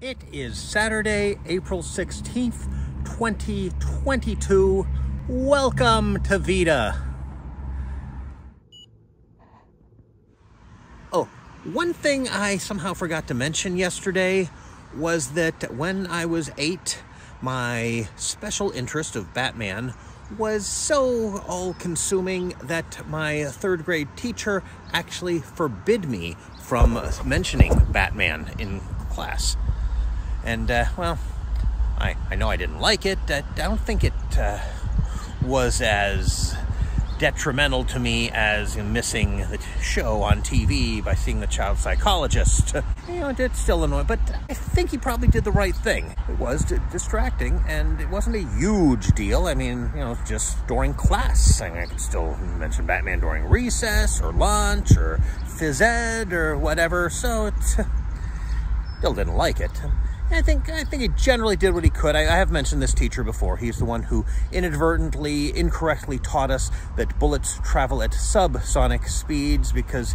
It is Saturday, April 16th, 2022. Welcome to VEDA. Oh, one thing I somehow forgot to mention yesterday was that when I was eight, my special interest of Batman was so all consuming that my third grade teacher actually forbid me from mentioning Batman in class. And, uh, well, I, I know I didn't like it. I, don't think it uh, was as detrimental to me as missing the show on TV by seeing the child psychologist. You know, it's still annoying, but I think he probably did the right thing. It was distracting, and it wasn't a huge deal. I mean, you know, just during class. I, mean, I could still mention Batman during recess, or lunch, or phys ed, or whatever, so it still didn't like it. I think I think he generally did what he could. I, I, have mentioned this teacher before. He's the one who inadvertently, incorrectly taught us that bullets travel at subsonic speeds because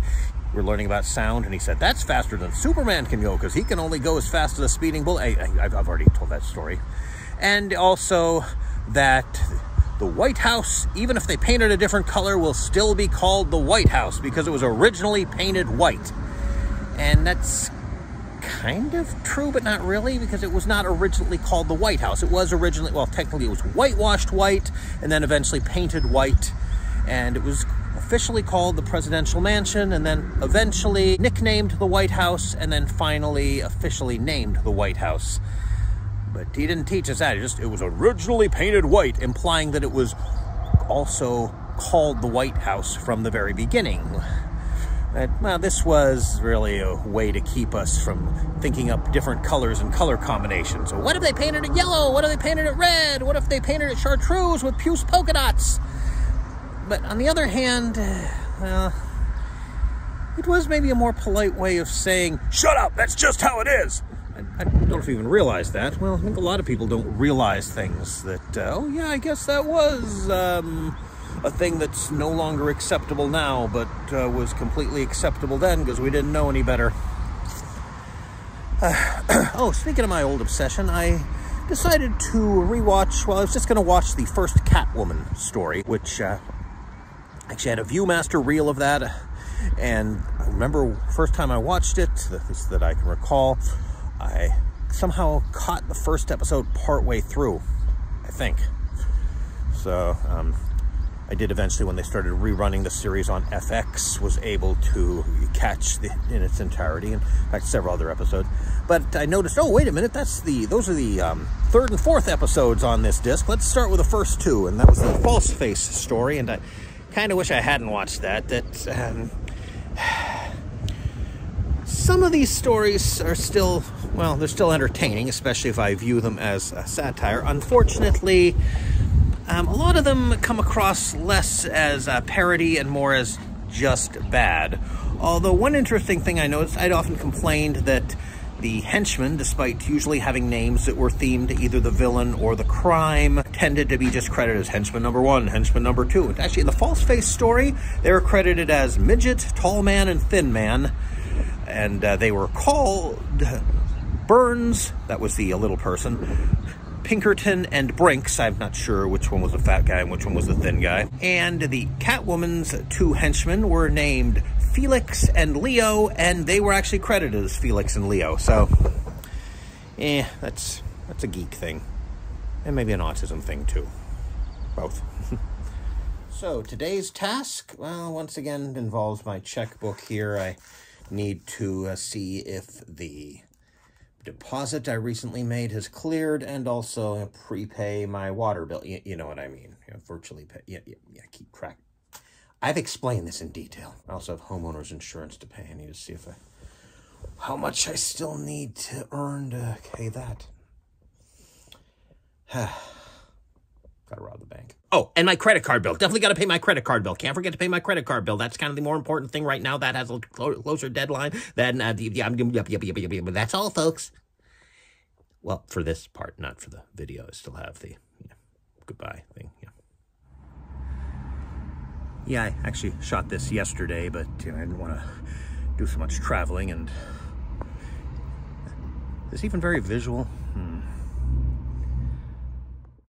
we're learning about sound, and he said that's faster than Superman can go because he can only go as fast as a speeding bullet. I, have already told that story, and also that the White House, even if they painted a different color, will still be called the White House because it was originally painted white, and that's kind of true, but not really, because it was not originally called the White House. It was originally, well, technically it was whitewashed white and then eventually painted white. And it was officially called the Presidential Mansion and then eventually nicknamed the White House and then finally officially named the White House. But he didn't teach us that. It just it was originally painted white, implying that it was also called the White House from the very beginning. But, well, this was really a way to keep us from thinking up different colors and color combinations. So what if they painted it yellow? What if they painted it red? What if they painted it chartreuse with puce polka dots? But on the other hand, well, it was maybe a more polite way of saying, shut up, that's just how it is. I, don't even realize that. Well, I think a lot of people don't realize things that, uh, oh yeah, I guess that was, um, a thing that's no longer acceptable now, but uh, was completely acceptable then because we didn't know any better. Uh, oh, speaking of my old obsession, I decided to rewatch, well, I was just going to watch the first Catwoman story, which uh, actually had a Viewmaster reel of that. And I remember first time I watched it, this that I can recall, I somehow caught the first episode partway through, I think. So, um, I did eventually, when they started rerunning the series on FX, was able to catch the, in its entirety, and in fact, several other episodes. But I noticed, oh, wait a minute, that's the those are the um, third and fourth episodes on this disc. Let's start with the first two, and that was the False Face story, and I kind of wish I hadn't watched that. That um, some of these stories are still, well, they're still entertaining, especially if I view them as a satire. Unfortunately, um, a lot of them come across less as a parody and more as just bad. Although one interesting thing I noticed, I'd often complained that the henchmen, despite usually having names that were themed to either the villain or the crime, tended to be just credited as henchman number one, henchman number two. And actually, in the False Face story, they were credited as Midget, Tall Man, and Thin Man. And uh, they were called Burns, that was the little person, Pinkerton and Brinks. I'm not sure which one was the fat guy and which one was the thin guy. And the Catwoman's two henchmen were named Felix and Leo, and they were actually credited as Felix and Leo. So, eh, that's that's a geek thing, and maybe an autism thing too. Both. so today's task, well, once again involves my checkbook here. I need to uh, see if the deposit I recently made has cleared and also prepay my water bill. You, you know what I mean. You know, virtually pay. Yeah, yeah, yeah, keep track. I've explained this in detail. I also have homeowner's insurance to pay. I need to see if I, how much I still need to earn to pay that. Gotta rob the bank. Oh, and my credit card bill. Definitely gotta pay my credit card bill. Can't forget to pay my credit card bill. That's kind of the more important thing right now. That has a closer deadline than uh, the, yeah, yep, yep, yep, yep, that's all, folks. Well, for this part, not for the video. I still have the goodbye thing. Yeah. Yeah, I actually shot this yesterday, but you know, I didn't want to do so much traveling and Is even very visual? Hmm.